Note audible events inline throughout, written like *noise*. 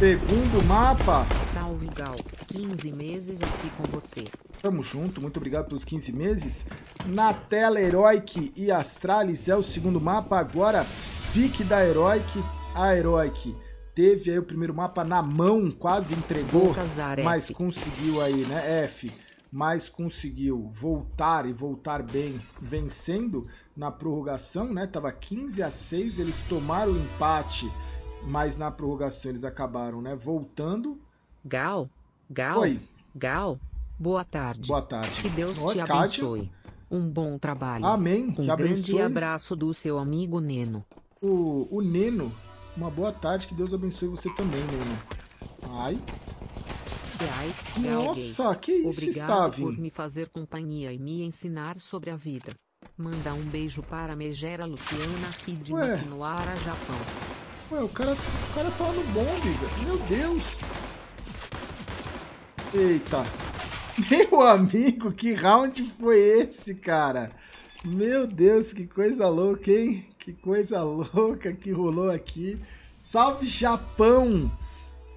Segundo mapa. Salve Gal, 15 meses aqui com você. Tamo junto, muito obrigado pelos 15 meses. Na tela, Heroic e Astralis é o segundo mapa. Agora, pique da Heroic. A Heroic teve aí o primeiro mapa na mão, quase entregou, mas conseguiu aí, né, F. Mas conseguiu voltar e voltar bem, vencendo na prorrogação, né? Tava 15 a 6, eles tomaram o empate, mas na prorrogação eles acabaram, né, voltando. Gal, Gal, Oi. Gal, boa tarde. Boa tarde. Que Deus Oi, te abençoe. Um bom trabalho. Amém. Um grande abraço do seu amigo Neno. O, o Neno uma boa tarde, que Deus abençoe você também, Neno. Ai. Ai, Nossa, que isso, Obrigado por me fazer companhia e me ensinar sobre a vida. Manda um beijo para a Megera Luciana aqui de Ué. Maquinoara, Japão. Ué, o cara, o cara falando bom, amiga. Meu Deus. Eita. *laughs* Meu amigo, que round foi esse, cara? Meu Deus, que coisa louca, hein? Que coisa louca que rolou aqui. Salve Japão!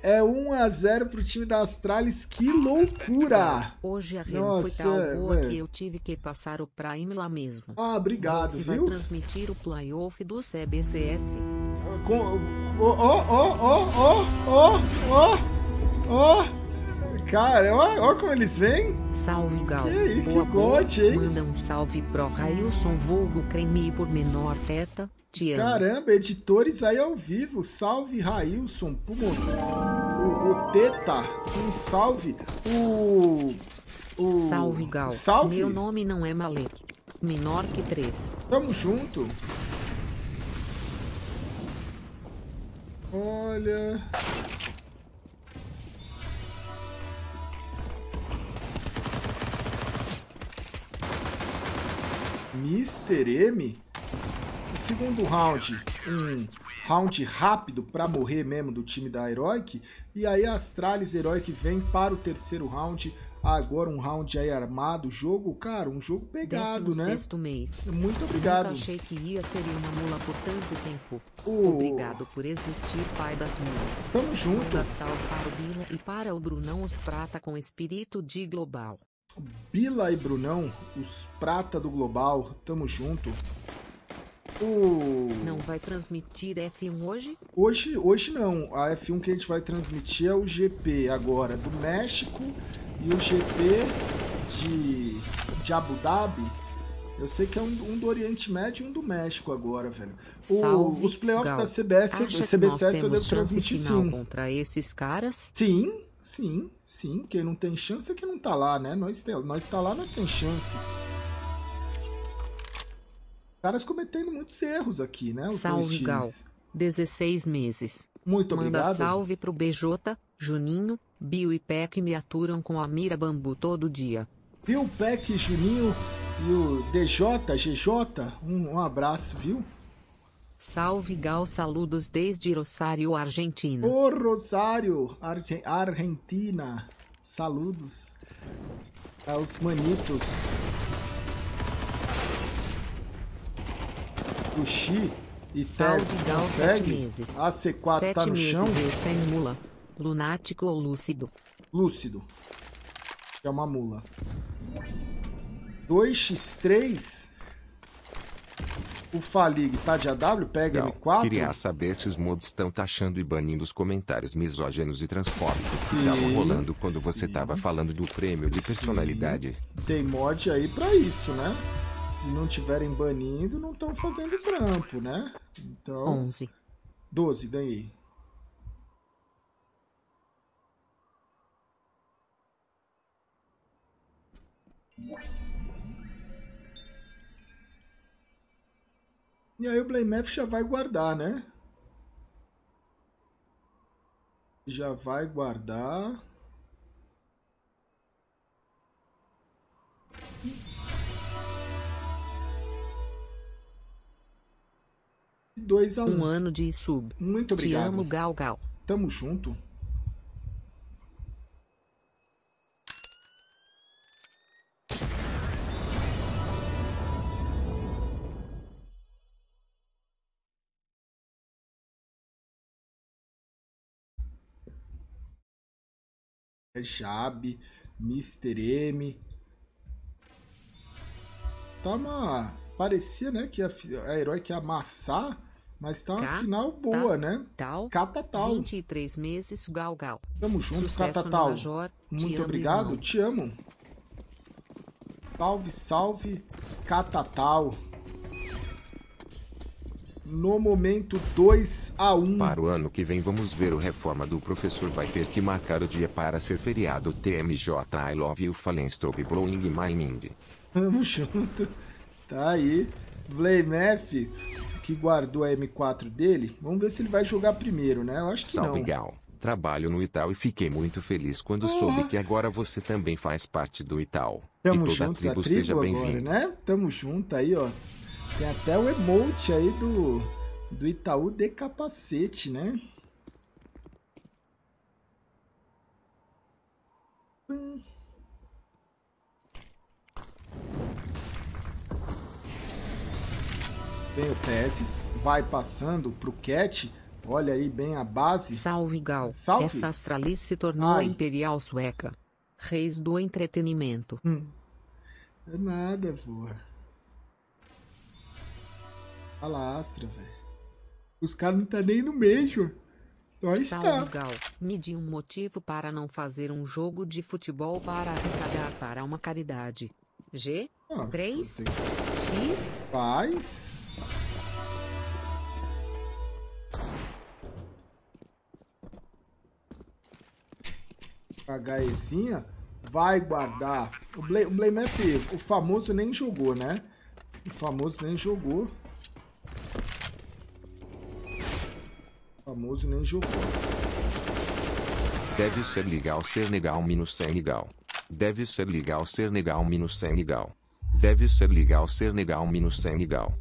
É 1 a 0 pro time da Astralis, que loucura! Hoje a remo foi tão boa que eu tive que passar o Prime lá mesmo. Ah, obrigado, Você viu? vai transmitir o playoff do CBCS. Ó, ó, ó, ó, ó, ó, ó! Cara, ó, como eles vêm. Salve, Gal. Que, aí, que gote, hein? Manda um salve pro Railson Vulgo Creme por menor teta. Te amo. Caramba, editores aí ao vivo. Salve, Railson. Pô, o, o Teta. Um salve. O... o... Salve, Gal. Salve. Meu nome não é Malek. Menor que três. Tamo junto. Olha... Mr. M. Segundo round, um round rápido para morrer mesmo do time da Heroic. E aí a Astralis Heroic vem para o terceiro round. Agora um round aí armado. Jogo, cara, um jogo pegado, Décimo né? sexto mês. Muito obrigado. Nunca achei que ia ser uma mula por tanto tempo. Uh. Obrigado por existir, pai das mulas. Tamo junto. Manda salve para o Bila e para o Brunão os prata com espírito de global. Bila e Brunão, os prata do Global, tamo junto. O... Não vai transmitir F1 hoje? Hoje, hoje não. A F1 que a gente vai transmitir é o GP agora do México e o GP de, de Abu Dhabi. Eu sei que é um, um do Oriente Médio e um do México agora, velho. O, Salve, os playoffs Gal. da CBS, Acha CBCS eu devo transmitir sim. contra esses caras? Sim, sim, sim. Quem não tem chance é que não tá lá, né? Nós, nós tá lá, nós tem chance. Caras cometendo muitos erros aqui, né? Os salve, Gal. 16 meses. Muito Manda obrigado. salve pro BJ, Juninho, Bill e Peck me aturam com a mira bambu todo dia. Bill, Peck, Juninho e o DJ, GJ, um, um abraço, viu? Salve Gal, saludos desde Rosário, Argentina. Ô Rosário, Arge Argentina, saludos aos manitos. O Xi e Gal, consegue? A C4 Sete tá no meses chão? eu sem mula. Lunático ou lúcido? Lúcido. Que é uma mula. 2x3. O Falig tá de AW, pega Gal, M4. Queria saber se os mods estão taxando e banindo os comentários misóginos e transfóbicos que estavam rolando quando você sim. tava falando do prêmio de personalidade. Tem mod aí pra isso, né? Se não tiverem banindo, não estão fazendo trampo, né? Então. 11. 12, ganhei. E aí o Blamef já vai guardar, né? Já vai guardar. 2 a 1 Um ano de sub. Muito Te obrigado. amo, Gal Gal. Tamo junto. Jab, Mr. M. Tá uma... Parecia, né, que a, a herói que ia amassar, mas tá uma final boa, né? Tal. Catatal. 23 meses, Gal Gal. Tamo junto, Sucesso no Catatal. Major. Muito amo, obrigado, irmão. te amo. Salve, salve, Catatal. No momento 2 a 1 Para o ano que vem vamos ver o reforma do professor vai ter que marcar o dia para ser feriado TMJ I love you Fallen stop blowing my mind. Tamo junto. Tá aí. Vlamef, que guardou a M4 dele. Vamos ver se ele vai jogar primeiro, né? Eu acho que Salve não. Gal. Trabalho no Itaú e fiquei muito feliz quando soube que agora você também faz parte do Itaú. Tamo que toda a junto, tribo a seja tribo agora, bem-vinda. né? Tamo junto aí, ó. Tem até o emote aí do, do Itaú de capacete, né? Hum. Vem o Tessis, vai passando pro Cat. Olha aí bem a base. Salve Gal. Salve. Essa Astralis se tornou Ai. a Imperial Sueca. Reis do entretenimento. Hum. É nada, porra. Alastra, velho. Os caras não tá nem no Major. Nós Salve tá. Gal. Me dê um motivo para não fazer um jogo de futebol para arrecadar para uma caridade. G? Ah, 3? tem- X? Faz. HEzinha. Vai guardar. O, Bla o o famoso nem jogou, né? O famoso nem jogou. O famoso nem jogou. Deve ser legal ser legal menos ser legal. Deve ser legal ser legal menos ser legal. Deve ser legal ser legal menos ser legal.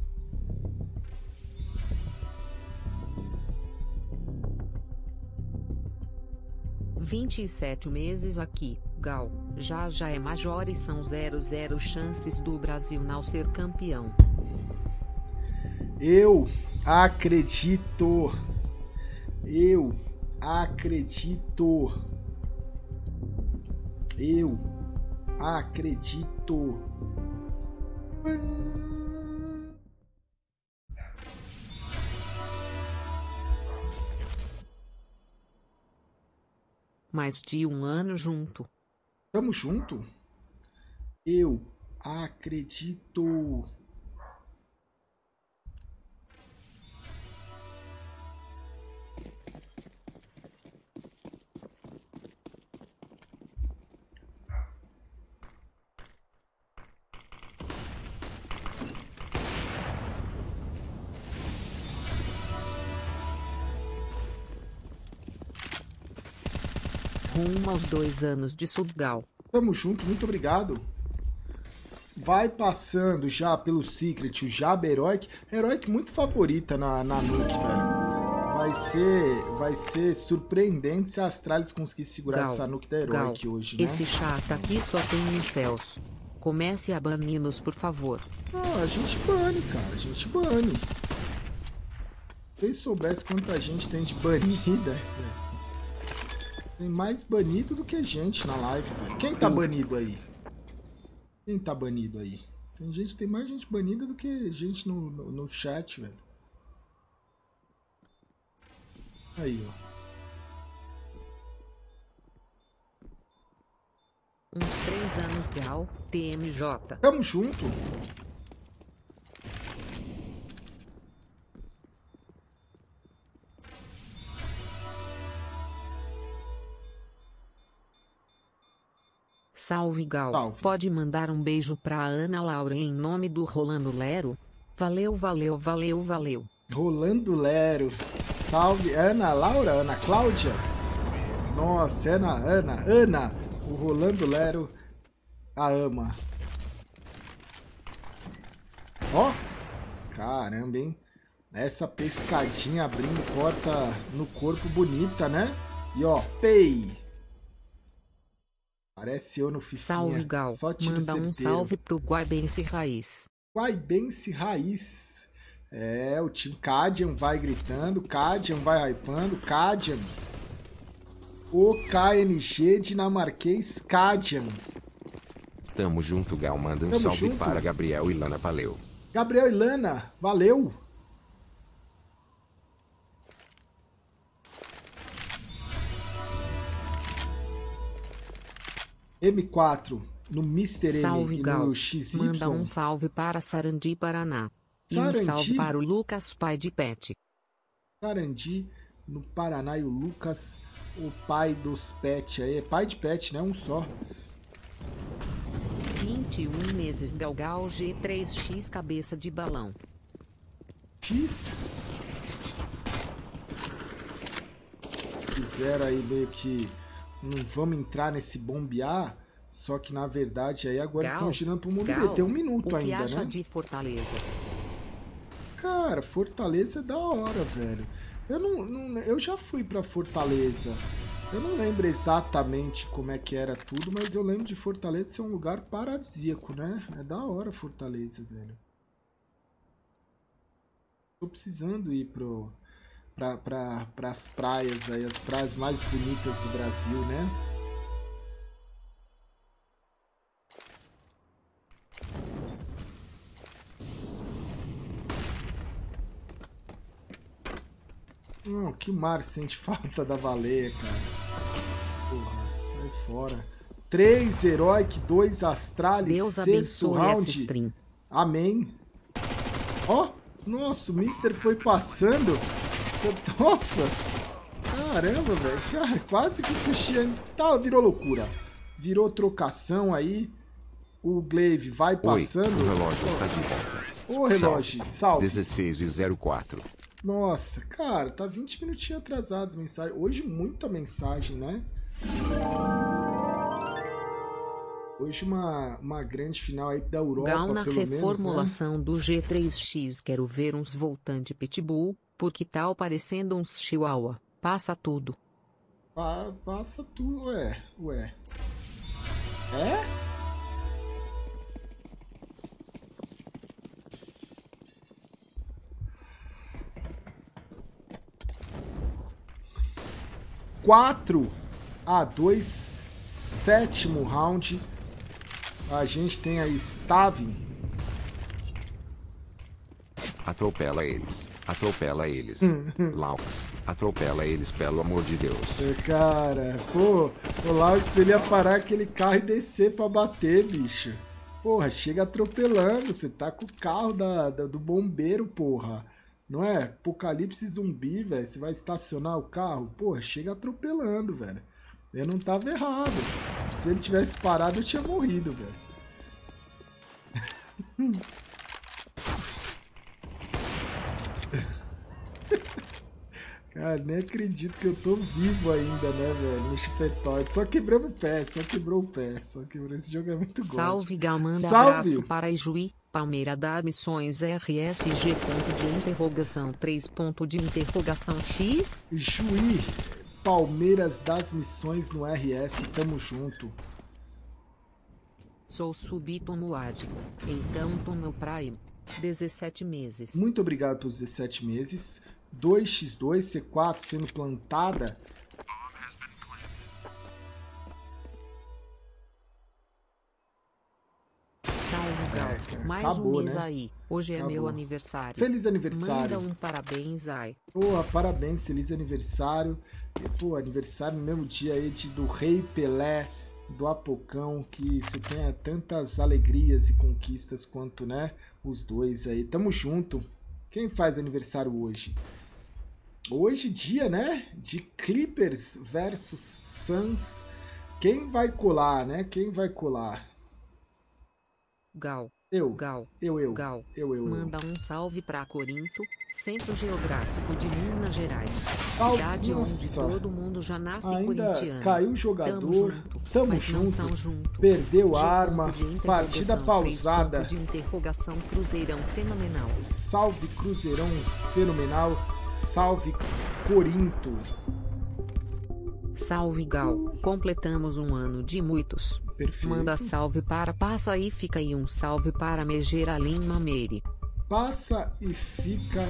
Vinte e sete meses aqui, Gal. Já já é major e são 00 chances do Brasil não ser campeão. Eu acredito. Eu acredito. Eu acredito. Mais de um ano junto. Tamo junto? Eu acredito. Rumo aos dois anos de Subgal. Tamo junto, muito obrigado. Vai passando já pelo Secret, o Jab Heroic. Heroic muito favorita na, na Nuke, velho. Vai ser, vai ser surpreendente se a Astralis conseguir segurar Gal, essa Nuke da Gal, Heroic hoje, né? esse chato aqui só tem incels. Comece a bani-los, por favor. Ah, a gente bane, cara. A gente bane. Se vocês soubessem quanta gente tem de banida, *laughs* velho. Tem mais banido do que gente na live, velho. Quem tá banido aí? Quem tá banido aí? Tem gente, tem mais gente banida do que gente no, no, no chat, velho. Aí, ó. Uns três anos Gal, TMJ. Tamo junto. Salve Gal. Salve. Pode mandar um beijo pra Ana Laura em nome do Rolando Lero? Valeu, valeu, valeu, valeu. Rolando Lero. Salve, Ana Laura, Ana Cláudia. Nossa, Ana, Ana, Ana. O Rolando Lero a ama. Ó, caramba, hein? Essa pescadinha abrindo porta no corpo bonita, né? E ó, pei. Parece eu no Fifinha. Salve Gal. Só tiro Manda um salve pro Guaibense Raiz. Guaibense Raiz. É, o time Cadian vai gritando, Cadian vai hypando, Cadian. O KNG dinamarquês Kadian. Tamo junto, Gal. Manda um Tamo salve junto. para Gabriel e Lana Valeu. Gabriel e Lana, valeu! M4 no Mr. Salve, M e Gal. no XY. Manda um salve para Sarandi, Paraná. E Sarandi? um salve para o Lucas, pai de Pet. Sarandi, no Paraná, e o Lucas, o pai dos pet aí. É pai de pet, né? Um só. 21 meses Galgal G3X cabeça de balão. X. Fizeram aí meio que. Não vamos entrar nesse bombear. Só que na verdade aí agora Gal, estão girando pro mundo. Gal, Tem um minuto O que ainda, acha né? de Fortaleza? Cara, Fortaleza é da hora, velho. Eu não, não- eu já fui pra Fortaleza. Eu não lembro exatamente como é que era tudo, mas eu lembro de Fortaleza ser um lugar paradisíaco, né? É da hora Fortaleza, velho. Tô precisando ir pro pra, pra, pras praias aí, as praias mais bonitas do Brasil, né? Não, que mar sente *laughs* falta da baleia, cara. Porra, sai fora. 3 Heroic, 2 Astralis, Deus sexto abençoe essa round. stream. Amém. Ó, nossa, o Mister foi passando. Nossa, caramba, velho. Cara, quase que o sushi antes tá, virou loucura. Virou trocação aí. O Glaive vai Oi, passando. o relógio está de volta. Ô, relógio, salve. 16 e 04. Nossa, cara, tá 20 minutinhos atrasados mensagem. Hoje muita mensagem, né? Hoje uma, uma grande final aí da Europa, Gal na pelo menos, né? reformulação do G3X. Quero ver uns voltante pitbull, porque tal parecendo uns chihuahua. Passa tudo. Pa- passa tudo, ué, ué. É? Quatro a dois, sétimo round. A gente tem aí Stavin. Atropela eles. Atropela eles. Hum, Laux. Atropela eles, pelo amor de Deus. Cara, pô, o Laux ele ia parar aquele carro e descer pra bater, bicho. Porra, chega atropelando, você tá com o carro da, da- do bombeiro, porra. Não é? Apocalipse zumbi, velho. Você vai estacionar o carro? Porra, chega atropelando, velho. Eu não tava errado. Se ele tivesse parado, eu tinha morrido, velho. *laughs* *laughs* Cara, nem acredito que eu tô vivo ainda, né, velho? No chupetote. Só quebramos o pé, só quebrou o pé. Só quebrou. Esse jogo é muito. Salve Gal, manda Salve. abraço para Ijuí. Palmeira dá missões RSG ponto de interrogação 3 ponto de interrogação X. Juí, Palmeiras das Missões no RS, tamo junto. Sou Subito Muad. Então tô no Prime. 17 meses. Muito obrigado pelos 17 meses. 2x2, C4 sendo plantada. Salve Gal. É, cara, Mais acabou, um mês né? aí. Hoje é Acabou. meu aniversário. Feliz aniversário. Manda um parabéns ai. Porra, parabéns, feliz aniversário. E, pô, aniversário no mesmo dia aí de, do Rei Pelé, do Apocão, que você tenha tantas alegrias e conquistas quanto, né, os dois aí. Tamo junto. Quem faz aniversário hoje? Hoje, dia, né, de Clippers versus Suns. Quem vai colar, né? Quem vai colar? Gal, Eu, Gal, eu, eu, Gal. eu, eu. Manda um salve pra Corinto, Centro Geográfico de Minas Gerais. Salve, Cidade onde nossa. todo mundo já nasce Ainda corintiano. caiu o Tamo jogador. junto. Tamo mas não junto. junto. Perdeu a arma. de interrogação, Partida pausada. de interrogação Cruzeirão fenomenal. Salve Cruzeirão fenomenal. Salve Corinto. Salve Gal, completamos um ano de muitos. Perfeito. Manda salve para Passa e fica aí um salve para Megera Lima Meire. Passa e fica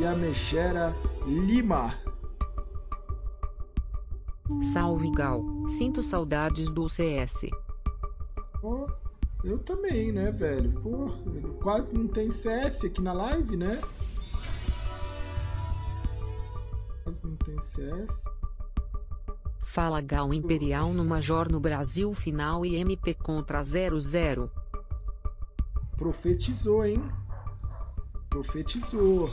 Yamexera Lima. Salve Gal, sinto saudades do CS. Pô, eu também, né, velho? Pô, quase não tem CS aqui na live, né? Quase não tem CS. Fala Gal Imperial no Major no Brasil final e MP contra 00. Profetizou, hein? Profetizou.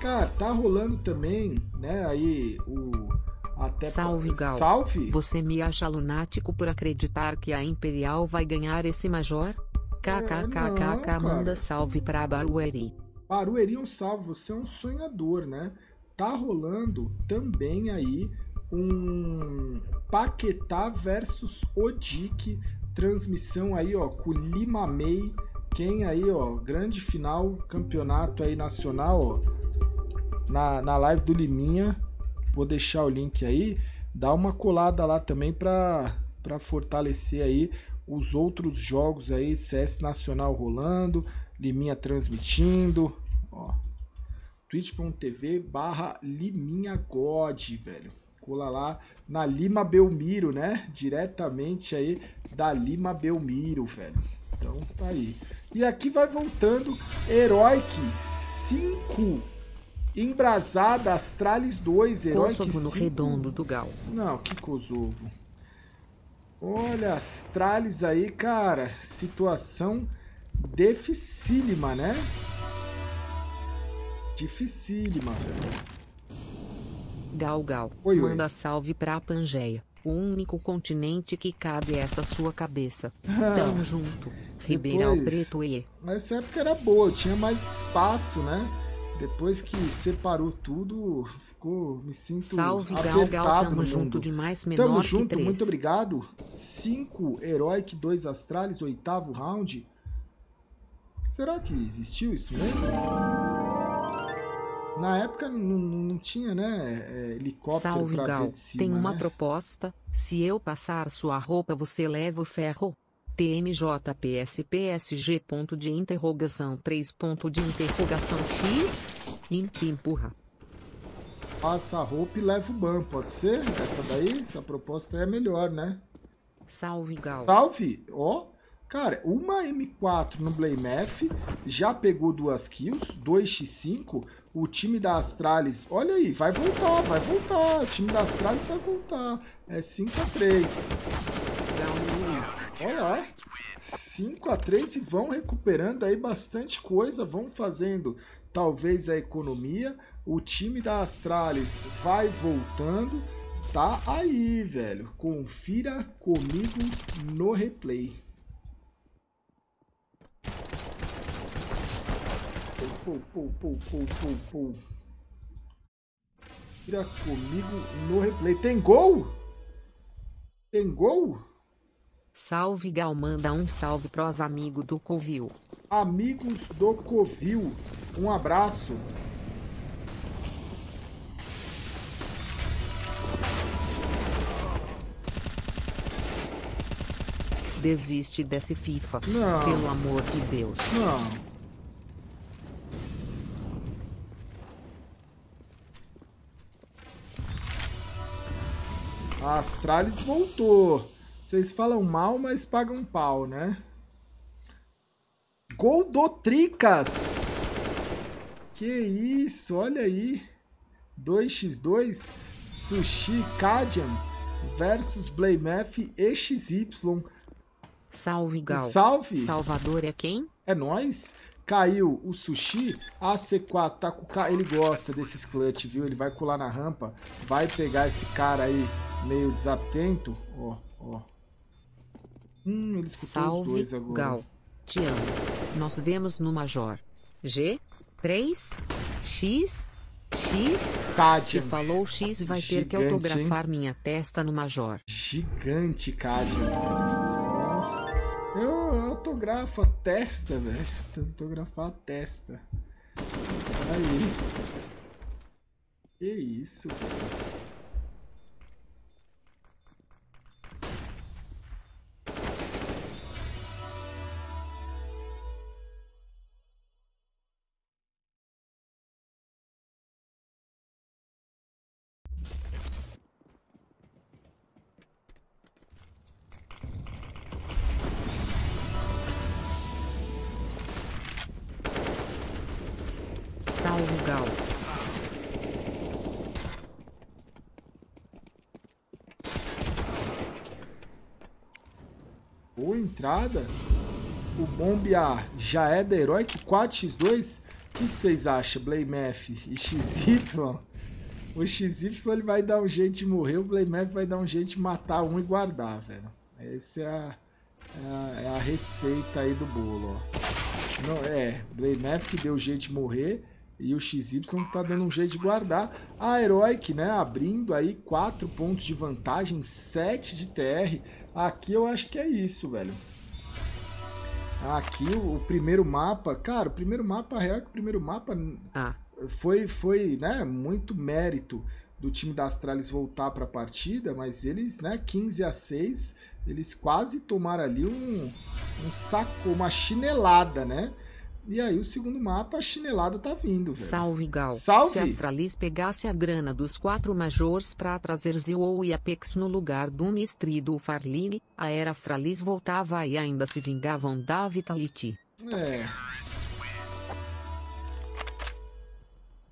Cara, tá rolando também, né? Aí o. Até Salve, Gal. Salve. Você me acha lunático por acreditar que a Imperial vai ganhar esse Major? KKKKK É, manda salve pra Barueri. Barueri um salve, você é um sonhador, né? Tá rolando também aí um Paquetá versus Odic, transmissão aí, ó, com Lima May, quem aí, ó, grande final, campeonato aí nacional, ó, na, na live do Liminha, vou deixar o link aí, dá uma colada lá também pra, pra fortalecer aí os outros jogos aí, CS Nacional rolando, Liminha transmitindo, ó, twitch.tv barra Liminha God, velho. Cola lá na Lima Belmiro, né? Diretamente aí da Lima Belmiro, velho. Então tá aí. E aqui vai voltando Heroic 5 Embrasada Astralis 2 Heroic Kosovo no 5. redondo do Gal. Não, que Kosovo. Olha, Astralis aí, cara. Situação dificílima, né? Dificílima, velho. Gal Gal, Oi, oi. manda salve pra Pangeia, o único continente que cabe essa sua cabeça. *laughs* Tamo junto. Ribeirão Depois- Preto e. Nessa época era boa, tinha mais espaço, né? Depois que separou tudo, ficou, me sinto Salve Gal apertado Gal, tamo junto demais menor Tamo que junto, três. muito obrigado. 5 Heroic, 2 Astralis, oitavo round. Será que existiu isso mesmo? Na época não, não- tinha, né? é, helicóptero Salve pra Gal, ver de cima, tem uma né? proposta. Se eu passar sua roupa, você leva o ferro? TMJPSPSG ponto de interrogação 3 ponto de interrogação X? Imp empurra. Passa a roupa e leva o ban, pode ser? Essa daí, essa proposta é melhor, né? Salve Gal. Salve! Ó, cara, uma M4 no Blame F já pegou duas kills, 2x5. O time da Astralis, olha aí, vai voltar, vai voltar. O time da Astralis vai voltar. É 5x3. Olha lá. 5x3 e vão recuperando aí bastante coisa, vão fazendo talvez a economia. O time da Astralis vai voltando. Tá aí, velho. Confira comigo no replay. Pô, pô, pô, pô, pô, pô. Confira comigo no replay. Tem gol? Tem gol? Salve Gal, manda um salve pros amigos do Covil. Amigos do Covil, um abraço. Desiste desse FIFA. Não. Pelo amor de Deus. Não. A Astralis voltou. Vocês falam mal, mas pagam pau, né? Gol do Tricas. Que isso, olha aí. 2x2. Sushi Kadian versus Blamef e XY. Salve Gal. Salve. Salvador é quem? É nóis. Caiu o sushi. A C4 tá com o ca- Ele gosta desses clutch, viu? Ele vai colar na rampa. Vai pegar esse cara aí meio desatento. Ó, ó. Hum, ele escutou os Salve dois agora. Gal. Te amo. Nós vemos no Major. G? 3? X? X? Se Cadian. falou X, vai ter que Gigante, autografar minha testa no Major. Gigante, Cadian. Autografo a testa, velho. Autografar a testa. Aí. Que isso, velho. Entrada. O Bombear já é da Heroic 4x2. O que, que vocês acham, Blaymef e XY? O XY ele vai dar um jeito de morrer, o Blaymef vai dar um jeito de matar um e guardar, velho. Essa é a, é a, é a receita aí do bolo, ó. Não, é, Blaymef que deu jeito de morrer e o XY tá dando um jeito de guardar. A Heroic, né, abrindo aí 4 pontos de vantagem, 7 de TR. Aqui eu acho que é isso, velho. Aqui o, o primeiro mapa, cara, o primeiro mapa, real é que o primeiro mapa Ah, foi, foi né, muito mérito do time da Astralis voltar para a partida, mas eles, né, 15 a 6, eles quase tomaram ali um, um saco, uma chinelada, né? E aí o segundo mapa, a chinelada tá vindo, velho. salve Gal. Salve. Se a Astralis pegasse a grana dos quatro Majors pra trazer Zio e Apex no lugar do Mistri do Farlig, a era Astralis voltava e ainda se vingavam da Vitality. É.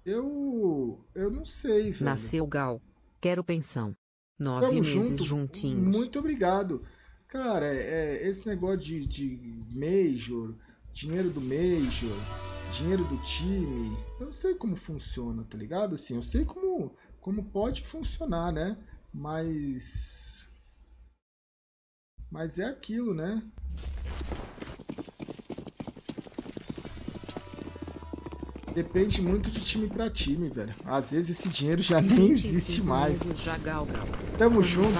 Eu. Eu não sei, velho. Nasceu Gal. Quero pensão. Nove Tamo meses junto. juntinhos. Muito obrigado. Cara, é, esse negócio de, de Major, dinheiro do Major, dinheiro do time, eu não sei como funciona, tá ligado? Assim, eu sei como, como pode funcionar, né? Mas. Mas é aquilo, né? Depende muito de time pra time, velho. Às vezes esse dinheiro já nem 25 existe mais. Tamo junto.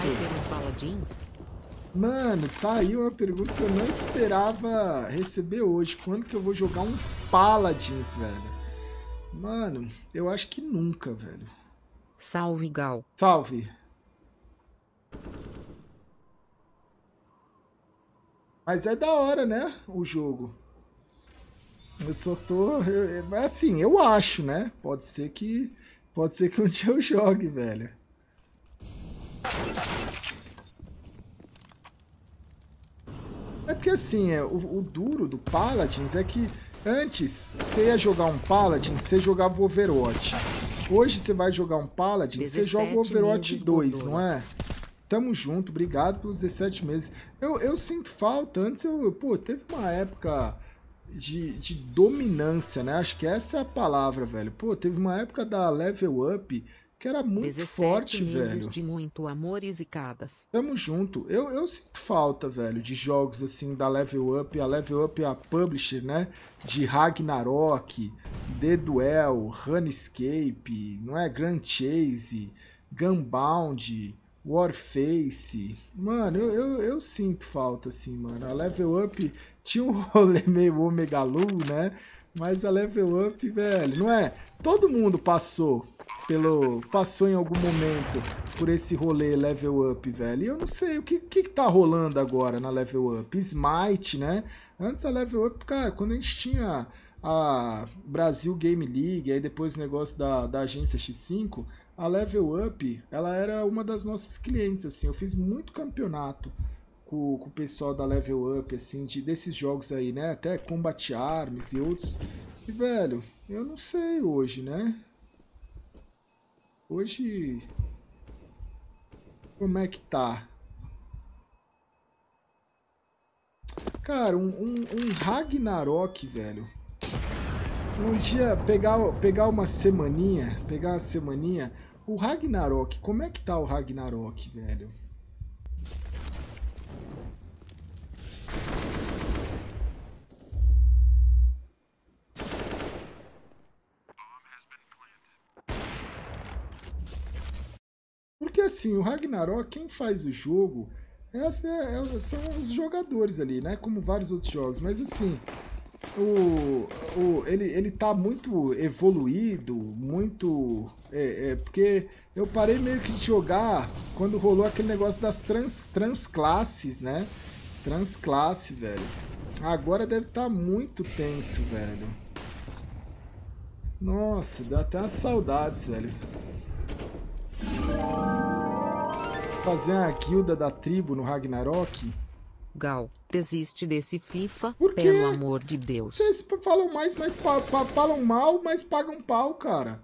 Mano, tá aí uma pergunta que eu não esperava receber hoje. Quando que eu vou jogar um Paladins, velho? Mano, eu acho que nunca, velho. Salve Gal. Salve. Mas é da hora, né? O jogo. Eu só tô. eu- Mas assim, eu acho, né? Pode ser que. Pode ser que um *laughs* dia eu jogue, velho. É porque assim, é, o, o duro do Paladins é que antes você ia jogar um Paladin, você jogava o Overwatch. Hoje você vai jogar um Paladin, você 17 joga o Overwatch meses 2, Gordura. não é? Tamo junto, obrigado pelos 17 meses. Eu, eu sinto falta, antes eu, pô, teve uma época de, de dominância, né? Acho que essa é a palavra, velho. Pô, teve uma época da Level Up que era muito 17 forte, meses velho. de muito amor e zicadas. Tamo junto. Eu, eu sinto falta, velho, de jogos assim da Level Up. A Level Up é a publisher, né? De Ragnarok, The Duel, Runescape, não é? Grand Chase, Gunbound, Warface. Mano, eu, eu, eu sinto falta, assim, mano. A Level Up tinha um *laughs* rolê meio Omega Lu, né? Mas a Level Up, velho, não é? Todo mundo passou pelo passou em algum momento por esse rolê level up, velho. E eu não sei o que, que tá rolando agora na level up. Smite, né? Antes a level up, cara, quando a gente tinha a Brasil Game League, aí depois o negócio da, da agência X5, a level up, ela era uma das nossas clientes, assim. Eu fiz muito campeonato com, com o pessoal da level up, assim, de, desses jogos aí, né? Até Combat Arms e outros. E, velho, eu não sei hoje, né? Hoje. Como é que tá? Cara, um, um, um Ragnarok, velho. Um dia pegar, pegar uma semaninha. Pegar uma semaninha. O Ragnarok, como é que tá o Ragnarok, velho? Porque assim, o Ragnarok, quem faz o jogo é- é- são os jogadores ali, né? Como vários outros jogos. Mas assim, o, o, ele, ele tá muito evoluído, muito. É, é, porque eu parei meio que de jogar quando rolou aquele negócio das trans, transclasses, né? Transclasse, velho. Agora deve estar muito tenso, velho. Nossa, dá até saudades, velho. Fazer a guilda da tribo no Ragnarok. Gal, desiste desse FIFA, Por quê? pelo amor de Deus. Vocês falam mais, mas pa- pa- falam mal, mas pagam pau, cara.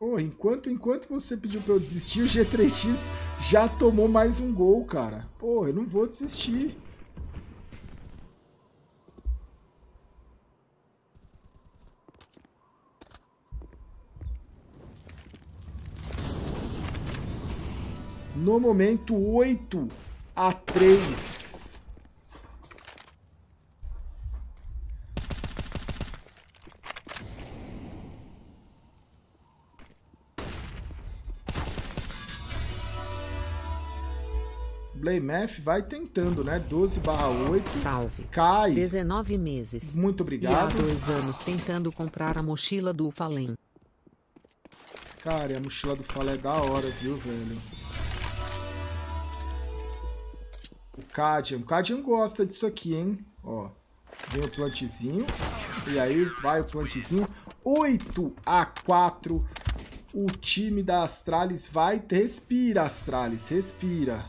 Pô, enquanto, enquanto você pediu pra eu desistir, o G3X já tomou mais um gol, cara. Pô, eu não vou desistir. No momento, 8 a 3. Blamef vai tentando, né? 12 barra 8. Salve. Cai. 19 meses. Muito E há obrigado. dois anos tentando comprar a mochila do Fallen. Cara, a mochila do Fala é da hora, viu, velho? O Cadian. O Cadian gosta disso aqui, hein? Ó. Vem o plantezinho. E aí vai o plantezinho. 8 a 4. O time da Astralis vai. Respira, Astralis. Respira.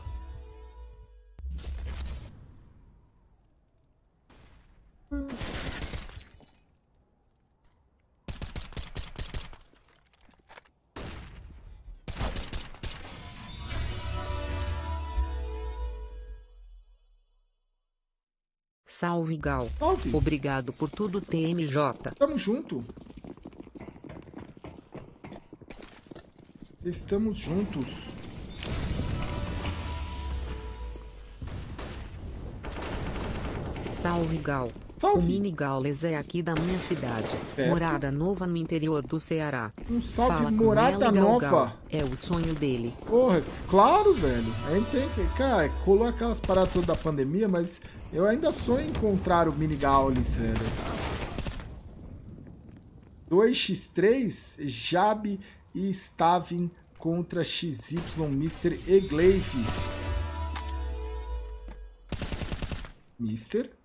Salve Gal. Salve. Obrigado por tudo TMJ. Tamo junto. Estamos juntos. Salve Gal. Salve. O Mini Gaules é aqui da minha cidade. Certo. Morada nova no interior do Ceará. Um salve, Fala morada ela, nova. Gal. É o sonho dele. Porra, claro, velho. A gente tem que. Cara, colou aquelas paradas todas da pandemia, mas eu ainda sonho em encontrar o Mini Gaules, velho. 2x3, Jab e Stavin contra XY Mr. Eglaive. Mister.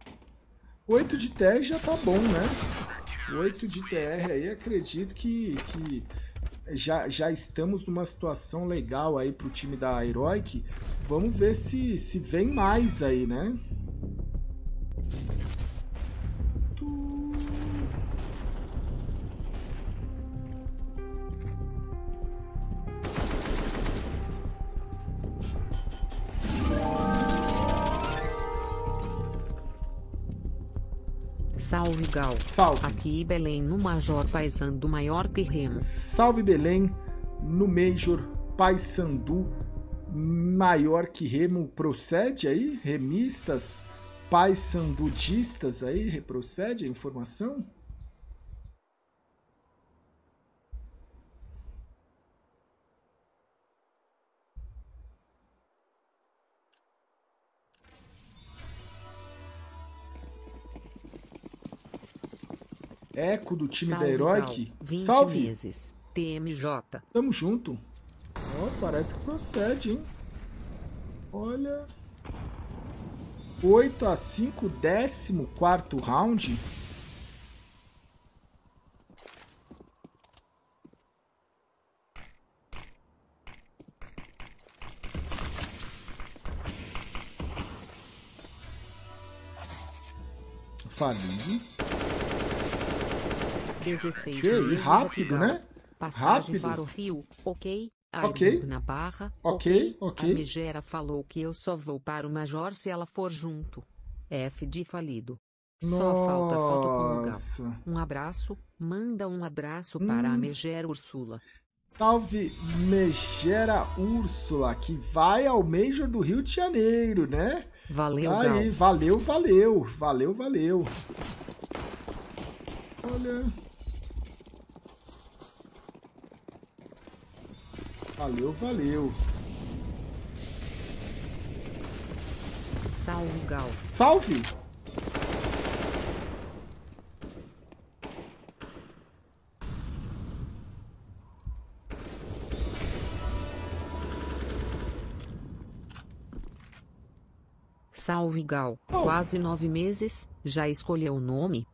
8 de TR já tá bom, né? 8 de TR aí, acredito que, que já, já estamos numa situação legal aí pro time da Heroic. Vamos ver se, se vem mais aí, né? Salve Gal. Salve. Aqui Belém no Major Paisando maior que Remo. Salve Belém, no Major Paysandu, maior que Remo, procede aí? Remistas, paisandudistas aí, reprocede a informação? Eco do time Salve da Heroic. Gal. 20 Salve! meses. TMJ. Tamo junto. Ó, parece que procede, hein? Olha. 8 a 5, 14 round. Fabinho. 16 Que meses rápido, né? Passagem Rápido. para o Rio, ok? Ok. Na barra, Ok, ok. A Megera falou que eu só vou para o Major se ela for junto. F de falido. Só falta foto com o Gal. Nossa. Um abraço, manda um abraço para Hum. a Megera Ursula. Salve Megera Úrsula, que vai ao Major do Rio de Janeiro, né? Valeu, Gal. Aí, valeu, valeu, valeu, valeu. Olha. Valeu, valeu. Salve, Gal. Salve! Salve, Gal. Oh. Quase nove meses, já escolheu o nome?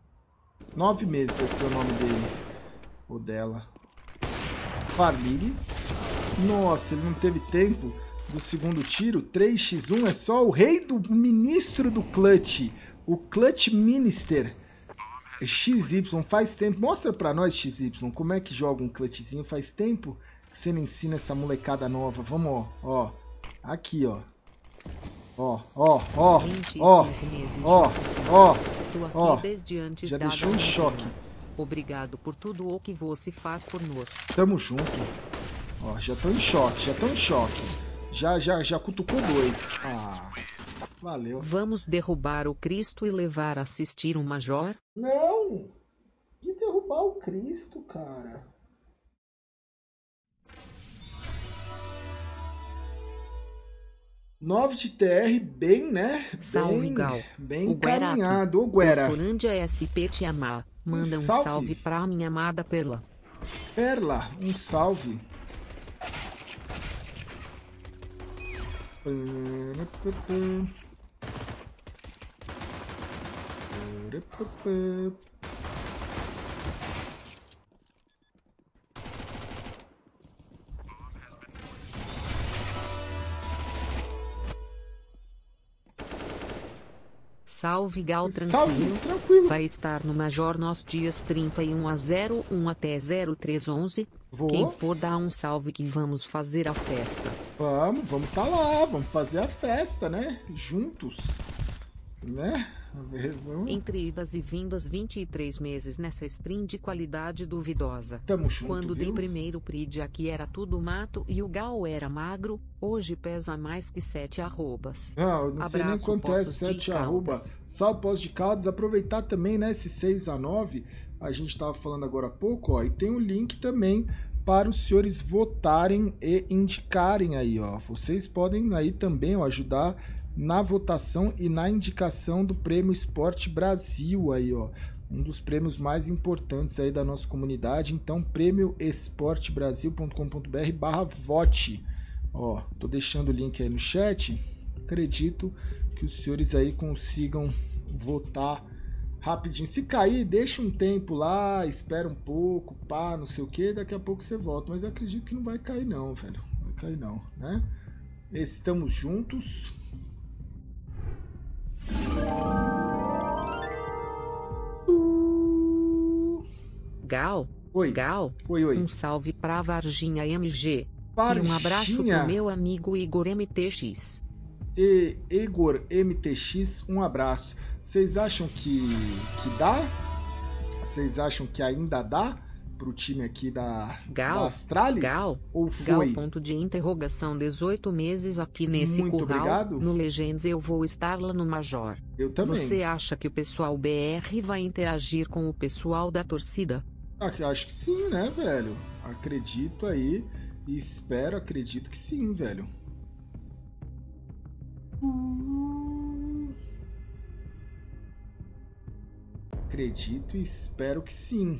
Nove meses esse é o nome dele. Ou dela. Farmili. Nossa, ele não teve tempo do segundo tiro. 3x1 é só o rei do ministro do clutch. O clutch minister. XY, faz tempo. Mostra pra nós, XY, como é que joga um clutchzinho. Faz tempo que você não ensina essa molecada nova. Vamos, ó. Ó. Aqui, ó. Ó, ó, ó, 25 ó, ó, ó. Ó. Já deixou em quarentena. choque. Obrigado por tudo o que você faz por nós. Tamo junto. Ó, já tô em choque, já tô em choque. Já, já, já cutucou dois. Ah, valeu. Vamos derrubar o Cristo e levar a assistir o Major? Não! Que derrubar o Cristo, cara. Nove de TR, bem, né? Salve, bem, Gal. Bem O encaminhado. Ô, Guera. Corândia SP te amar. Manda um salve. salve. pra minha amada Perla. Perla, um salve. Boop, boop, boop. Salve Gal Salve, tranquilo. tranquilo. Vai estar no Major nos dias 31 a 01 até 0311. Vou. Quem for dar um salve que vamos fazer a festa. Vamos, vamos tá lá, vamos fazer a festa, né? Juntos. Né? Vamos. Entre idas e vindas 23 meses nessa stream de qualidade duvidosa. Tamo junto, Quando dei viu? primeiro PRID aqui era tudo mato e o Gal era magro, hoje pesa mais que 7 arrobas. Não, eu não sei nem Abraço, quanto é Poços de 7 arroba. Caldas. Sal Pós de Caldas. Aproveitar também, né, esse 6 a 9, a gente tava falando agora há pouco, ó, e tem o link também para os senhores votarem e indicarem aí, ó. Vocês podem aí também ó, ajudar na votação e na indicação do Prêmio Esporte Brasil aí, ó. Um dos prêmios mais importantes aí da nossa comunidade. Então, prêmioesportebrasil.com.br barra vote. Ó, tô deixando o link aí no chat. Acredito que os senhores aí consigam votar rapidinho. Se cair, deixa um tempo lá, espera um pouco, pá, não sei o que, daqui a pouco você volta. Mas acredito que não vai cair não, velho. Não vai cair não, né? Estamos juntos. Gal, Oi, Gal, oi, oi. um salve pra Varginha MG. Varginha E um abraço pro meu amigo Igor MTX. e Igor MTX, um abraço. Vocês acham que, que dá? Vocês acham que ainda dá pro time aqui da, Gal, da Astralis? Gal, Ou Gal foi? ponto de interrogação 18 meses aqui nesse Muito curral. obrigado. No Legends eu vou estar lá no Major. Eu também. Você acha que o pessoal BR vai interagir com o pessoal da torcida? Ah, Acho que sim, né, velho? Acredito aí e espero, acredito que sim, velho. Acredito e espero que sim.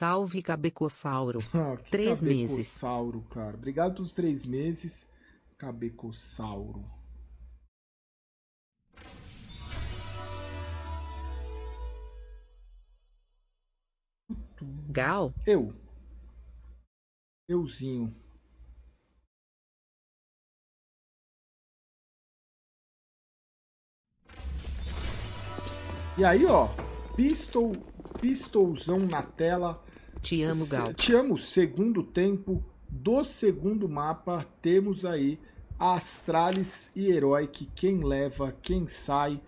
Salve Cabecossauro. *laughs* Ah, Três meses. Cabecossauro, cara. Obrigado pelos três meses. Cabecossauro. Gal, Eu. Euzinho. E aí, ó. Pistol, pistolzão na tela. Te amo, Gal. Te amo. Segundo tempo do segundo mapa. Temos aí Astralis e Heroic. Quem leva, quem sai.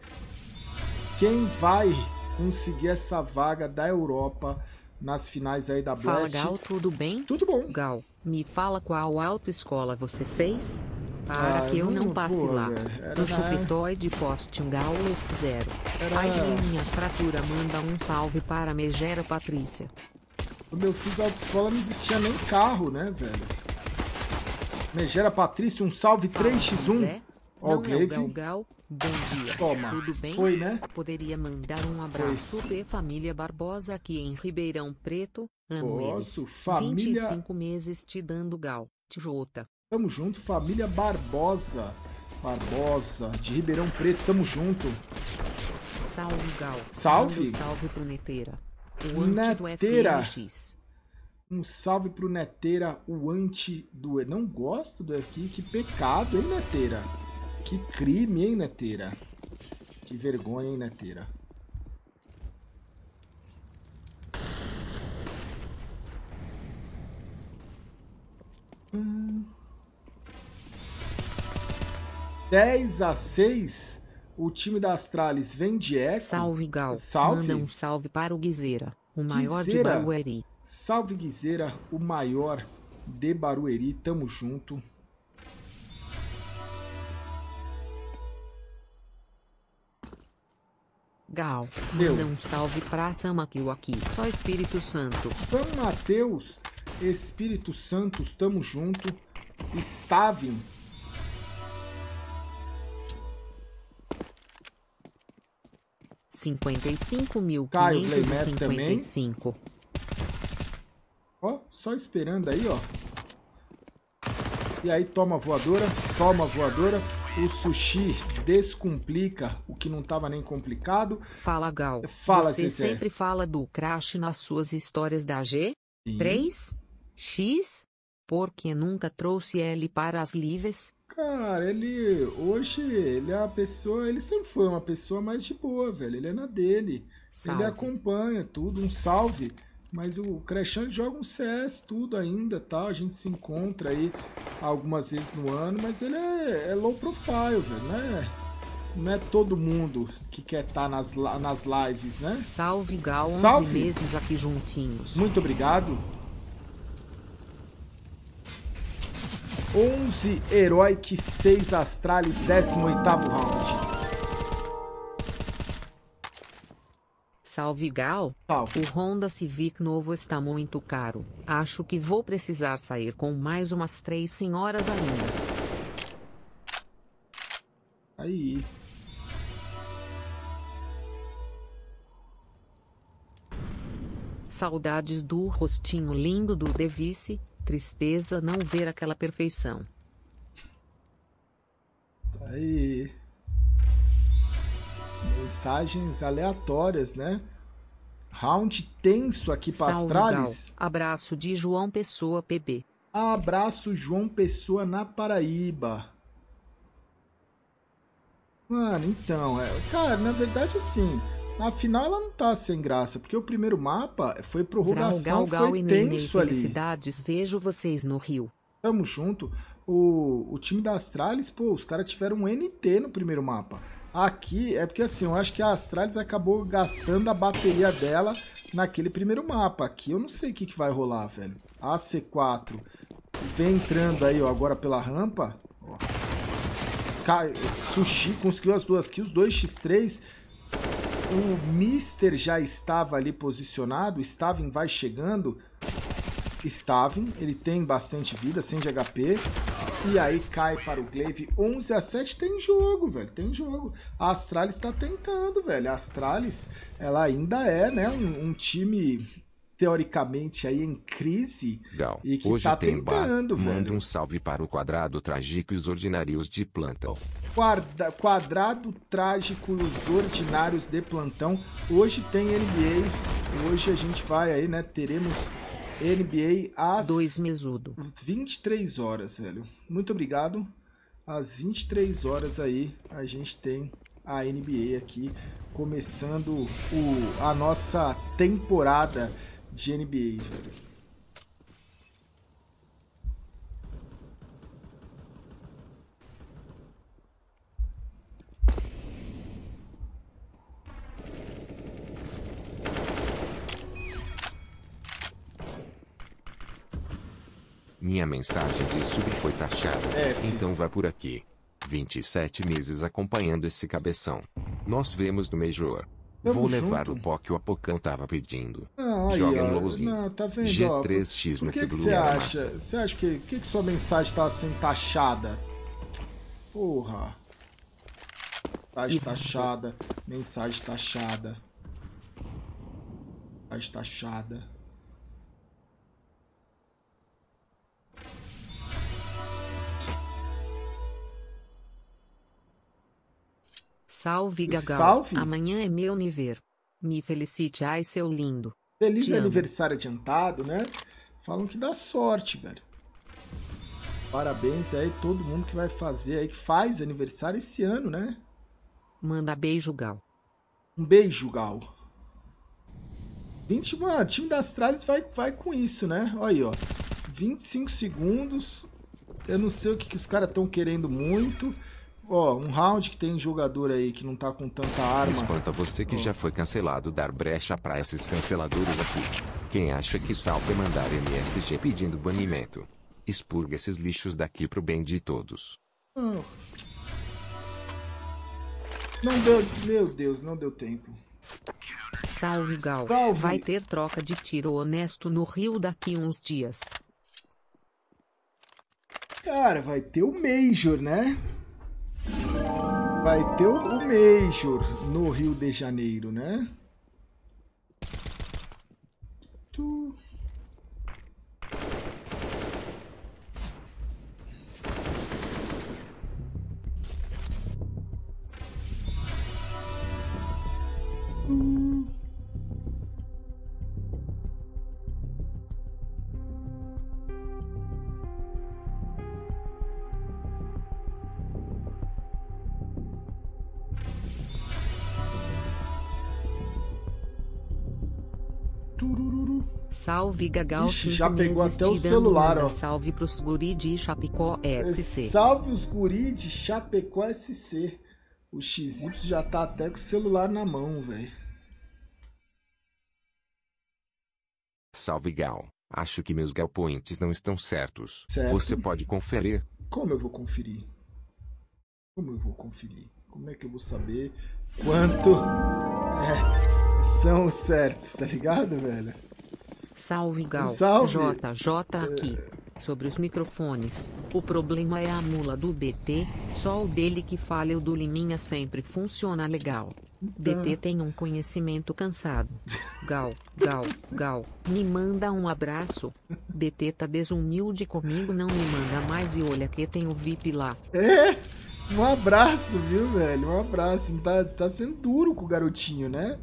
Quem vai conseguir essa vaga da Europa nas finais aí da Fala, Blast. Gal, tudo bem? Tudo bom. Gal, me fala qual autoescola você fez? Para Ah, que eu não- não passe pô, lá. No Chupitoide poste um Gal esse zero. Era- Ai, minha fratura manda um salve para Megera Patrícia. Quando eu fiz autoescola não existia nem carro, né, velho? Megera Patrícia, um salve Fala, 3x1. Zé. Ó, o é o Glaive. Gal Gal? Bom dia. Toma. Tudo bem? Foi, né? Poderia mandar um abraço de família Barbosa aqui em Ribeirão Preto. Amo Posso. eles. Família- 25 meses te dando Gal. Tijota. Tamo junto, família Barbosa. Barbosa, de Ribeirão Preto, tamo junto. Salve Gal. Salve. Manda um salve pro Neteira. O. Um salve pro Neteira, o anti do. E. Não gosto do FQ, que pecado, hein, Neteira? Que crime, hein, Neteira? Que vergonha, hein, Neteira? Hum. 10 a 6, o time da Astralis vem de eco. Salve Gal. Salve. Manda um salve para o Guizeira, o maior de. Barueri. Salve Guizeira, o maior de Barueri, tamo junto. Gal. Meu. Manda um salve pra Samakio aqui, só Espírito Santo. São Mateus, Espírito Santo, tamo junto. Stavin, 55.555. Ó, só esperando aí, ó. E aí toma voadora, toma voadora. O sushi descomplica o que não estava nem complicado. Fala, Gal. Fala, Você sempre fala do crash nas suas histórias da G? Sim. 3? X? Porque nunca trouxe L para as lives? Cara, ele hoje ele é uma pessoa, ele sempre foi uma pessoa mais de boa, velho. Ele é na dele. Salve. Ele acompanha tudo, um salve. Mas o Crescent joga um CS tudo ainda, tá? A gente se encontra aí algumas vezes no ano, mas ele é, é low profile, velho, né? Não é todo mundo que quer estar nas, la- nas lives, né? Salve Gal, 11 Salve. meses aqui juntinhos. Muito obrigado. 11 Heroic 6 Astralis, 18º round. Salve Gal. Salve. O Honda Civic novo está muito caro. Acho que vou precisar sair com mais umas três senhoras ainda. Aí. Saudades do rostinho lindo do Device. Tristeza não ver aquela perfeição. Aí. Mensagens aleatórias, né? Round tenso aqui para Salve Gal. Astralis. Abraço de João Pessoa PB. Abraço João Pessoa na Paraíba. Mano, então, é, cara, na verdade assim, na final ela não tá sem graça, porque o primeiro mapa foi Vral prorrogação, Gal Gal foi e Nenê tenso ali. felicidades. Vejo vocês no Rio. Tamo junto. O, o time da Astralis, pô, os caras tiveram um NT no primeiro mapa. Aqui é porque assim, eu acho que a Astralis acabou gastando a bateria dela naquele primeiro mapa. Aqui eu não sei o que, que vai rolar, velho. A C4 vem entrando aí, ó, agora pela rampa. Ó. Sushi conseguiu as duas kills, 2x3. O Mister já estava ali posicionado, Stavin vai chegando. Stavin, ele tem bastante vida, 100 de HP. E aí cai para o Glaive 11 a 7, tem jogo, velho, tem jogo. A Astralis tá tentando, velho. A Astralis, ela ainda é, né, um, um time teoricamente aí em crise. Gal. E que Hoje tá tem bar. tentando, Manda velho. um salve para o quadrado trágico e os ordinários de plantão. Quadra- quadrado trágico os ordinários de plantão. Hoje tem NBA. Hoje a gente vai aí, né? Teremos NBA às Dois mesudo. 23 horas, velho. Muito obrigado. Às 23 horas aí a gente tem a NBA aqui começando o, a nossa temporada de NBA, velho. Minha mensagem de sub foi taxada. É, então vai por aqui. 27 meses acompanhando esse cabeção. Nós vemos no Major. Tamo Vou levar junto. o pó que o Apocão tava pedindo. Aí, Joga ó, um lowzinho. Não, tá vendo? ó, G3X Por no que, que que você acha? Você acha que, que, que sua mensagem tá sendo taxada? Porra. Mensagem taxada. Mensagem taxada. Mensagem taxada. Salve Gagal. Salve. Amanhã é meu nível. Me felicite, ai seu lindo. Feliz Te amo. aniversário adiantado, né? Falam que dá sorte, velho. Parabéns aí todo mundo que vai fazer aí, que faz aniversário esse ano, né? Manda beijo, Gal. Um beijo, Gal. 20, mano, o time da Astralis vai, vai com isso, né? Olha aí, ó. 25 segundos. Eu não sei o que, que os caras estão querendo muito. Ó, um round que tem jogador aí que não tá com tanta arma. Espanta você que já foi cancelado dar brecha pra esses canceladores aqui. Quem acha que salva é mandar MSG pedindo banimento. Expurga esses lixos daqui pro bem de todos. Não. Não deu. Meu Deus, não deu tempo. Salve, Gal. Salve. Vai ter troca de tiro honesto no Rio daqui uns dias. Cara, vai ter o Major, né? Vai ter o Major no Rio de Janeiro, né? Tu... Salve, Gagal. Ixi, já pegou até o celular, manda ó. Salve pros guri de Chapecó SC. Salve os guri de Chapecó SC. O XY já tá até com o celular na mão, velho. Salve Gal. Acho que meus galpoints não estão certos. Certo. Você pode conferir. Como eu vou conferir? Como eu vou conferir? Como é que eu vou saber quanto é, são os certos, tá ligado, velho? Salve, Gal. Salve. JJ aqui. Sobre os microfones. O problema é a mula do BT, só o dele que falha, o do Liminha sempre funciona legal. BT tem um conhecimento cansado. Gal, Gal, Gal, me manda um abraço. BT tá desumilde comigo, não me manda mais e olha que tem o VIP lá. É! Um abraço, viu, velho? Um abraço. Tá, tá sendo duro com o garotinho, né?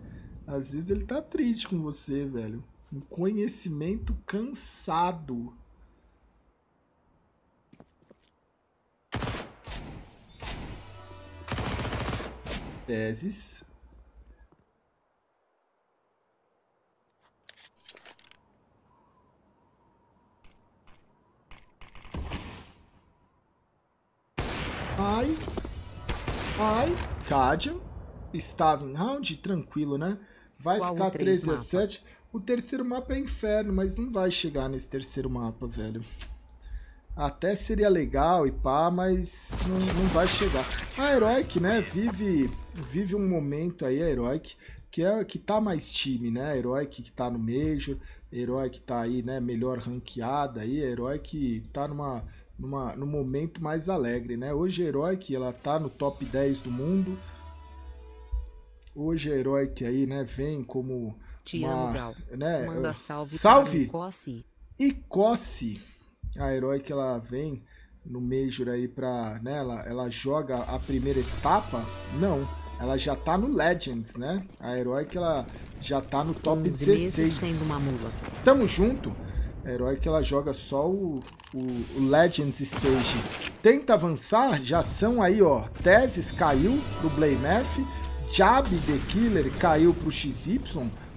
Às vezes ele tá triste com você, velho. Um conhecimento cansado. Teses. Ai. Ai. Cadian. Estava em round, tranquilo, né? Vai Qual ficar três 13 a 7. O terceiro mapa é inferno, mas não vai chegar nesse terceiro mapa, velho. Até seria legal e pá, mas não, não vai chegar. A Heroic, né, vive, vive um momento aí, a Heroic, que, é, que tá mais time, né? A Heroic que tá no Major, a Heroic tá aí, né, melhor ranqueada aí, a Heroic tá numa, numa, num momento mais alegre, né? Hoje a Heroic, ela tá no top 10 do mundo. Hoje a Heroic aí, né, vem como Te uma, amo, Gal. né, Manda salve, salve! para o Cossi. e Cossi, a herói que ela vem no Major aí pra. Né, ela, ela joga a primeira etapa? Não. Ela já tá no Legends, né? A herói que ela já tá no top 11 meses 16. sendo uma mula. Tamo junto. A herói que ela joga só o, o, o Legends Stage. Tenta avançar, já são aí, ó. Teses caiu pro Blamef. Jab The Killer caiu pro XY.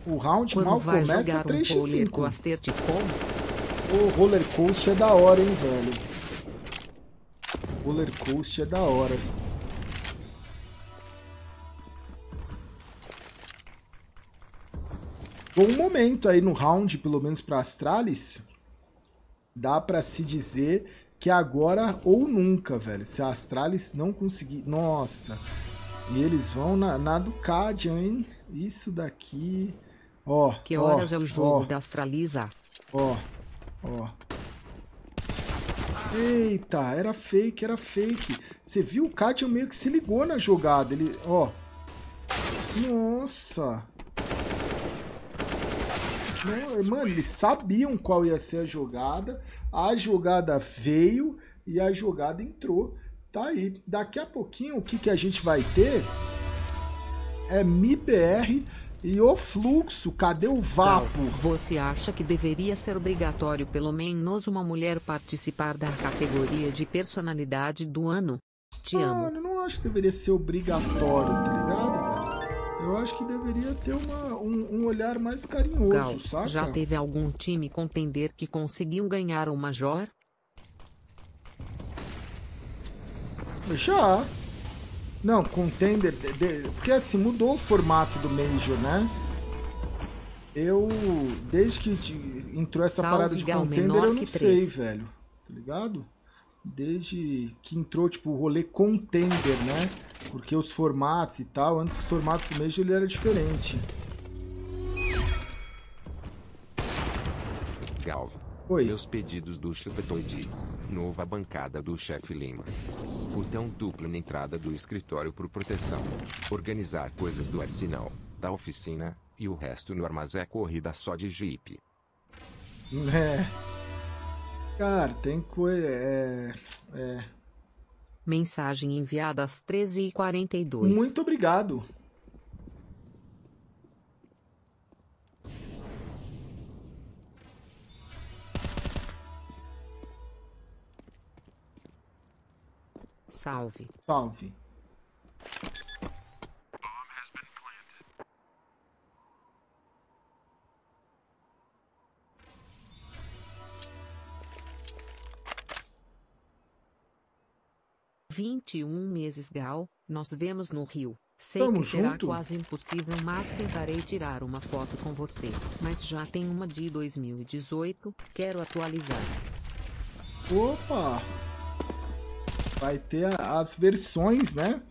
O round Quando mal começa jogar um 3x5. roller coaster de como? O roller coaster é da hora, hein, velho. Roller coaster é da hora. Bom momento aí no round, pelo menos para Astralis. Dá pra se dizer que é agora ou nunca, velho. Se a Astralis não conseguir. Nossa! E eles vão na, na Ducadian, hein? Isso daqui. Ó. Que ó, horas é o jogo ó. da Astraliza? Ó, ó. Eita, era fake, era fake. Você viu o Katia meio que se ligou na jogada. Ele, ó. Nossa. Não, mano, eles sabiam qual ia ser a jogada. A jogada veio e a jogada entrou. Tá aí. Daqui a pouquinho, o que, que a gente vai ter é MIBR E o fluxo, cadê o Gal, vapo? você acha que deveria ser obrigatório pelo menos uma mulher participar da categoria de personalidade do ano? Te amo. Mano, eu não acho que deveria ser obrigatório, tá ligado, velho? Eu acho que deveria ter uma, um, um olhar mais carinhoso, Gal, saca? já teve algum time contender que conseguiu ganhar o Major? Já. Não, contender. de- de- porque assim, mudou o formato do Major, né? Eu. Desde que te- entrou essa Salve, parada de Gal, contender, eu não que sei, três. velho. Tá ligado? Desde que entrou, tipo, o rolê contender, né? Porque os formatos e tal, antes o formato do Major ele era diferente. Galvo. Oi. Meus pedidos do Chupetoide. Nova bancada do chefe Limas. Botão duplo na entrada do escritório por proteção. Organizar coisas do arsenal, da oficina, e o resto no armazém corrida só de jeep. É. Cara, tem coisa. É. É. Mensagem enviada às 13h42. Muito obrigado. Salve. Salve. Vinte e um meses Gal, nós vemos no Rio. Sei Tamo que será junto. quase impossível, mas tentarei tirar uma foto com você. Mas já tem uma de 2018, quero atualizar. Opa! Vai ter a- as versões, né?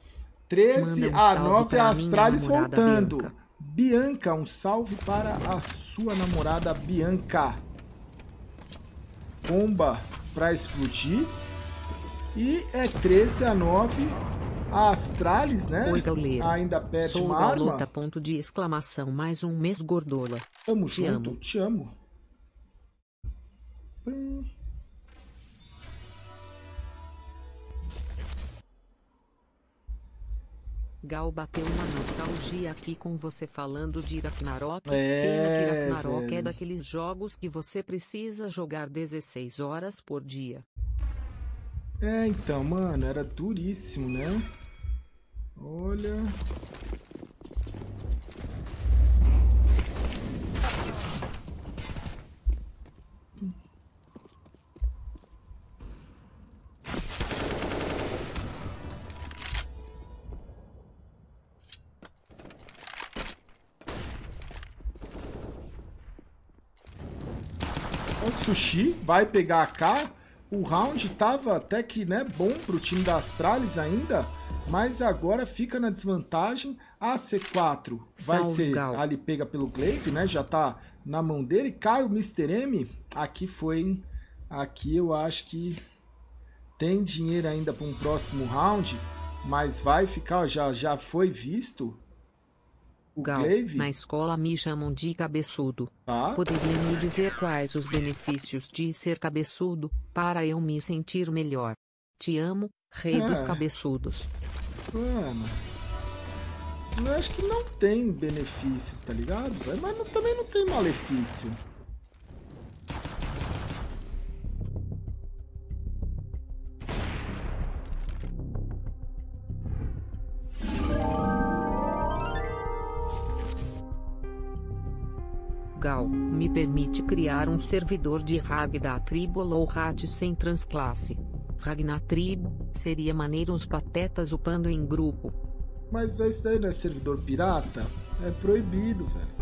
13 Manda um a salve 9 pra minha Astralis voltando. Bianca. Bianca, um salve para a sua namorada Bianca. Bomba pra explodir. E é 13 a 9 a Astralis, né? Oi, Gauleiro. Ainda perde Sou uma arma. Galota, ponto de exclamação, mais um mês gordola. Tamo Te junto, amo. te amo. Hum. Gal bateu uma nostalgia aqui com você falando de Ragnarok. É, Pena que Ragnarok é daqueles jogos que você precisa jogar 16 horas por dia. É, então, mano, era duríssimo, né? Olha. Sushi vai pegar a K. O round tava até que né, bom pro time da Astralis ainda, mas agora fica na desvantagem. A C4 vai Salve, ser Gal. ali pega pelo Glaive, né? Já tá na mão dele. Cai o Mr. M. Aqui foi. hein? Aqui eu acho que tem dinheiro ainda para um próximo round, mas vai ficar, ó, já, já foi visto. Gal, Glaive, na escola me chamam de cabeçudo. tá? Poderia me dizer quais os benefícios de ser cabeçudo, para eu me sentir melhor? Te amo, rei dos É. cabeçudos. Mano. Eu acho que não tem benefícios, tá ligado? Mas também não tem malefício. Gal, me permite criar um servidor de RAG da tribo Lowrat sem transclasse. RAG na tribo, seria maneiro os patetas upando em grupo. Mas esse daí não é servidor pirata? É proibido, velho.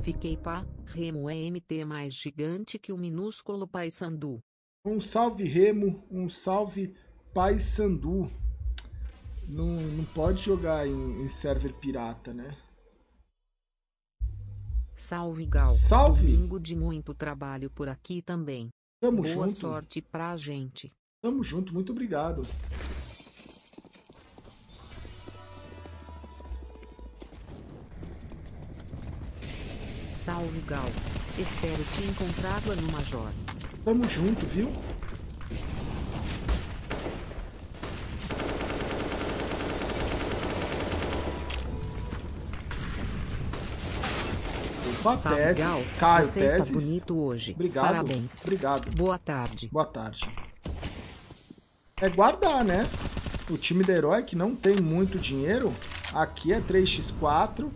Fiquei pá, Remo é MT mais gigante que o minúsculo Paysandu. Um salve Remo, um salve Pai Sandu. Não, não pode jogar em, em server pirata, né? Salve Gal. Salve. Domingo de muito trabalho por aqui também. Tamo Boa junto. sorte pra gente. Tamo junto, muito obrigado. Salve Gal. Espero te encontrar lá no Major. Tamo junto, viu? Rafa Salve, Teses, Gal. Caio Você está bonito hoje. Obrigado. Parabéns. Obrigado. Boa tarde. Boa tarde. É guardar, né? O time da Herói que não tem muito dinheiro, aqui é 3x4.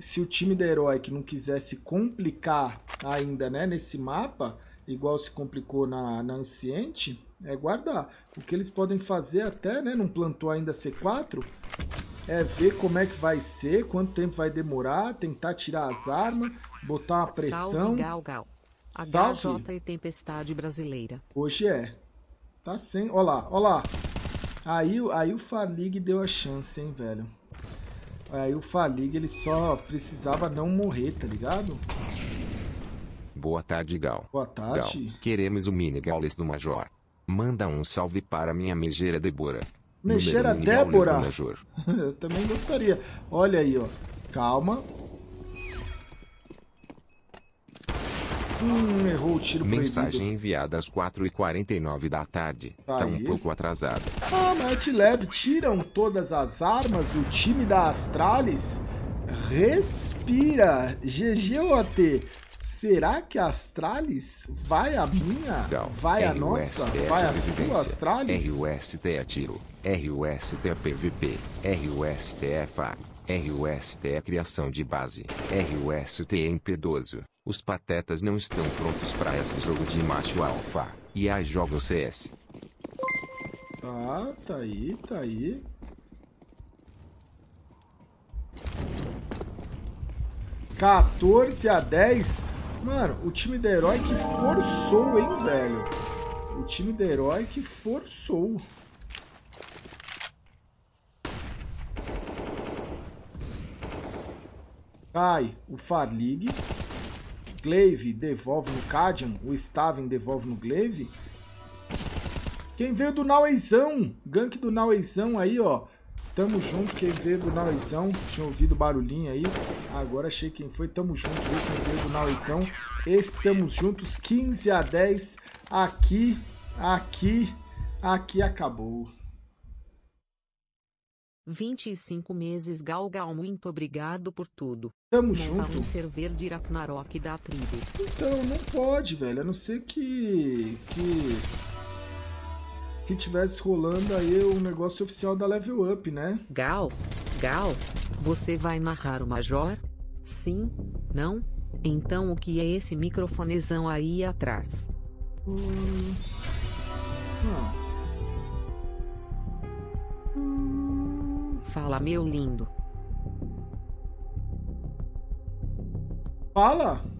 Se o time da Herói que não quiser se complicar ainda, né, nesse mapa, igual se complicou na, na Anciente, é guardar. O que eles podem fazer até, né, não plantou ainda C4, é ver como é que vai ser, quanto tempo vai demorar, tentar tirar as armas, botar uma pressão. Salve, Gal Gal. Salve. HJ e Tempestade Brasileira. Hoje é. Tá sem. Ó lá, ó lá. Aí, o- aí o Falig deu a chance, hein, velho. Aí o Falig ele só precisava não morrer, tá ligado? Boa tarde, Gal. Boa Gal, tarde. queremos o mini Gaules do Major. Manda um salve para minha megeira Débora. Mini Gaules Débora? Major. *laughs* Eu também gostaria. Olha aí, ó. Calma. Hum, errou o tiro Mensagem proibido. enviada às 4h49 da tarde. Tá um Aí. pouco atrasada. Ah, mas te leve, tiram todas as armas, o time da Astralis respira. GGOT, será que a Astralis vai a minha? Gal. Vai a nossa? Vai a sua. Astralis? RUST é tiro. RUST é PVP. RUST é FA. RUST é criação de base. RUST é impedoso. Os patetas não estão prontos para esse jogo de macho alfa. E aí joga o CS. Tá, tá aí, tá aí. Quatorze a 10. Mano, o time da Herói que forçou, hein, velho? O time da Herói que forçou. Cai o Farlig. Glaive devolve no Cadian. O Staven devolve no Glaive. Quem veio do Nauezão, gank do Nauezão aí, ó. Tamo junto, quem veio do Nauezão. Tinha ouvido barulhinho aí. Agora achei quem foi. Tamo junto, viu? Quem veio do Nauezão. Estamos juntos, 15 a 10. Aqui, aqui, aqui acabou. 25 meses Gal Gal. Muito obrigado por tudo. Tamo Montar junto. um server de Ragnarok da tribo. Então, não pode, velho. A não ser que. que. Que tivesse rolando aí o negócio oficial da Level Up, né? Gal, Gal, você vai narrar o Major? Sim? Não? Então o que é esse microfonezão aí atrás? Hum. Não. Fala meu lindo. Fala!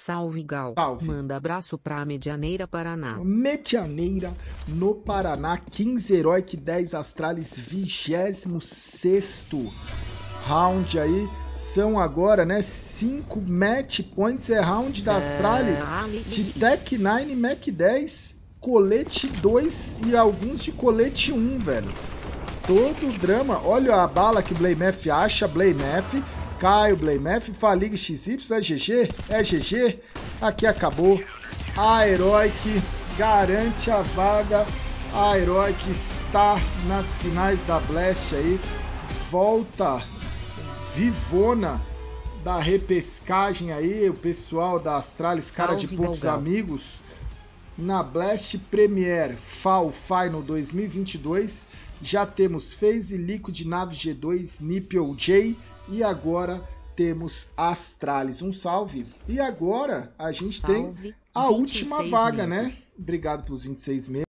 Salve Gal. Salve. Manda abraço pra Medianeira Paraná. Medianeira, no Paraná, 15 Heroic, 10 Astralis, 26 round aí. São agora, né, 5 match points, é round da Astralis, de Tech 9, Mac 10, colete 2 e alguns de colete 1, velho. Todo o drama, olha a bala que o Blamef acha, Blamef, Caio, Blamef, Falig XY, é GG? É GG? Aqui acabou. A Heroic garante a vaga. A Heroic está nas finais da Blast aí. Volta vivona da repescagem aí. O pessoal da Astralis, cara de poucos amigos. Na Blast Premier Fall Final 2022. Já temos FaZe, Liquid, Nave G2, Nipple J e agora temos Astralis. Um salve. E agora a gente tem Salve. a última 26 vaga, né? meses. Obrigado pelos 26 meses.